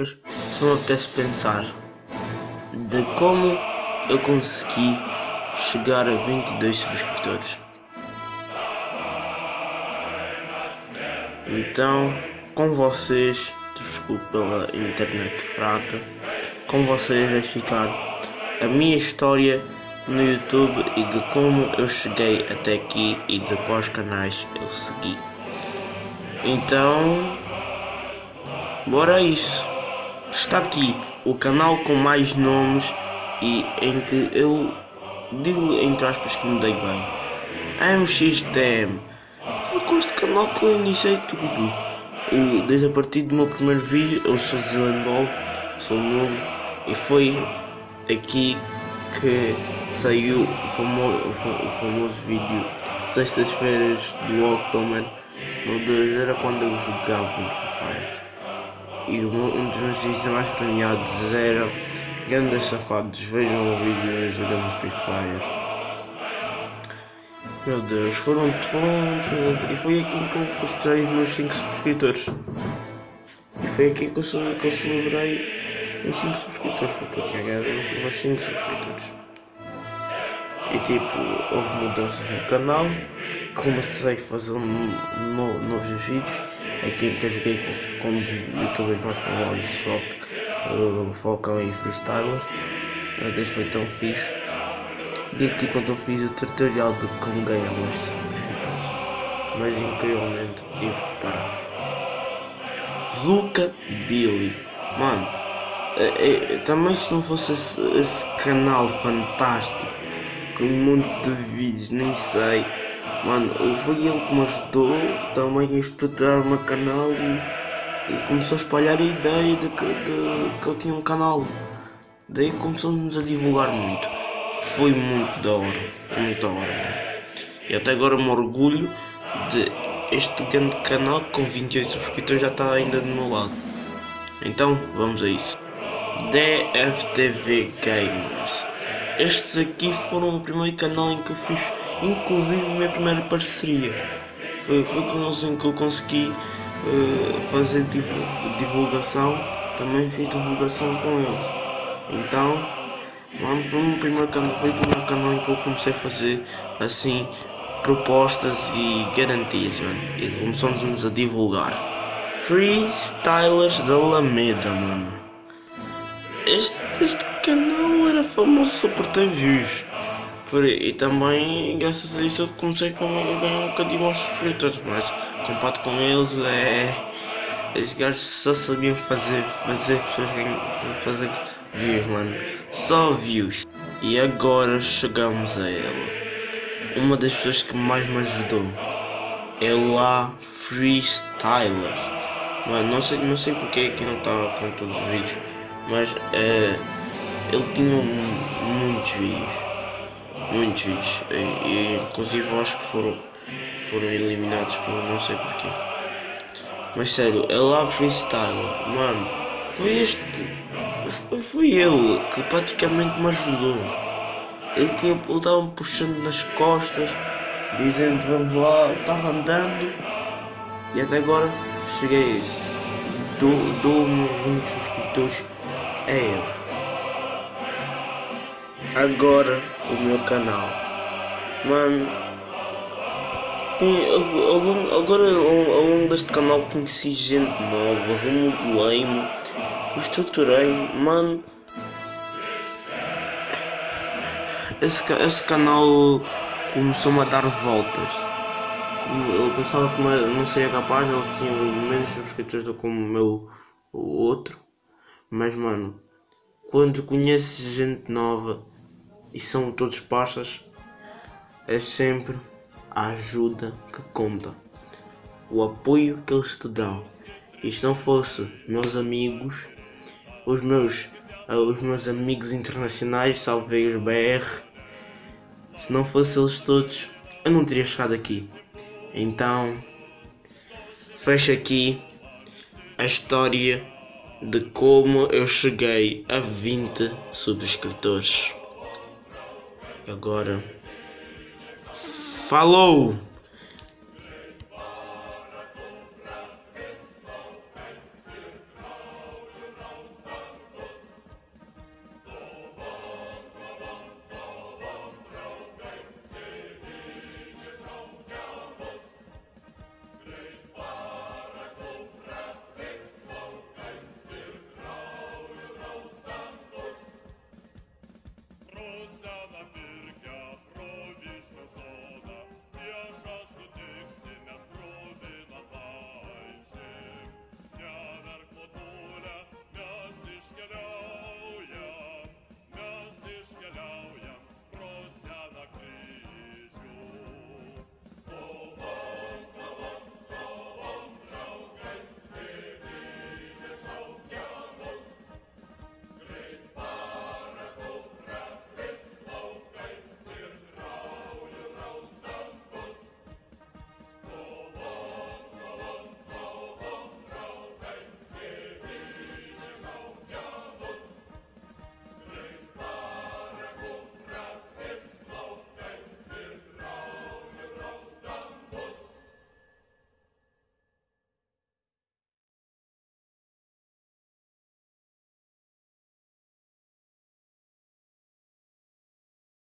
só me apetece pensar de como eu consegui chegar a 22 subscritores. Então, com vocês, desculpe pela internet fraca, com vocês vai ficar a minha história no YouTube e de como eu cheguei até aqui e de quais canais eu segui. Então, bora isso. Está aqui o canal com mais nomes e em que eu digo entre aspas que me dei bem. MXTM. Foi com este canal que eu iniciei tudo. Desde a partir do meu primeiro vídeo eu sou Zelendol, sou novo e foi aqui que saiu o famoso, o famoso vídeo sextas-feiras do Octoman. Meu Deus, era quando eu jogava no Fire e um dos meus dias mais premiados era Grandes Safados. Vejam o vídeo jogando Free Fire. Meu Deus, foram, foram. E foi aqui que eu festejei os meus 5 subscritores. E foi aqui que eu, que eu celebrei os 5 subscritores, porque eu ganhado os meus 5 subscritores. E tipo, houve mudanças no canal, comecei a fazer no, novos vídeos, aqui que eu joguei com, com youtubers mais famosos, o Falcão e Freestylers, meu Deus foi tão fixe. E aqui quando eu fiz o tutorial de como ganhar mais subscritores, mas incrivelmente que parar. Zuka Billy, mano, é, é, também se não fosse esse, esse canal fantástico com um monte de vídeos, nem sei. Mano, foi ele que me ajudou também a estruturar o meu canal e, e começou a espalhar a ideia de que, de que eu tinha um canal. Daí começamos a divulgar muito. Foi muito da hora, muito da hora. E até agora me orgulho de este grande canal com 28 subscritores já está ainda do meu lado. Então vamos a isso. DFTV Gamers. Estes aqui foram o primeiro canal em que eu fiz, inclusive, a minha primeira parceria. Foi, foi com eles em que eu consegui uh, fazer divulgação, também fiz divulgação com eles. Então, mano, foi o primeiro canal, foi o primeiro canal em que eu comecei a fazer assim propostas e garantias, mano. E começamos a divulgar. Freestylers da Alameda, mano. Este, este canal era famoso por ter views. Por, e também, graças a isso, eu comecei a ganhar um bocadinho aos subscritores. Mas, comparado com eles, é. Os gajos só sabiam fazer, fazer pessoas fazer views, mano. Só views. E agora chegamos a ela. Uma das pessoas que mais me ajudou. É lá Freestyler. Mano, não sei, não sei porque aqui não está com todos os vídeos. Mas é ele tinha muitos vídeos. Muitos vídeos. E, inclusive acho que foram, foram eliminados por não sei porquê. Mas sério, é lá freestyle, mano. Foi este. Foi ele que praticamente me ajudou. Ele tinha ele estava puxando nas costas, dizendo vamos lá, eu estava andando e até agora cheguei a isso. Dou, dou meus muitos subscritores é ele agora o meu canal. Mano, agora ao, longo deste canal conheci gente nova, remodelei-me, estruturei-me, mano. Esse, esse canal começou-me a dar voltas. Eu pensava que não seria capaz, eles tinham menos subscritores do que o meu o outro. Mas mano, quando conheces gente nova e são todos parças, é sempre a ajuda que conta, o apoio que eles te dão. E se não fosse meus amigos, os meus, eh, os meus amigos internacionais, salvei os BR, se não fosse eles todos, eu não teria chegado aqui. Então, fecho aqui a história de como eu cheguei a 20 subscritores. Agora. Falou!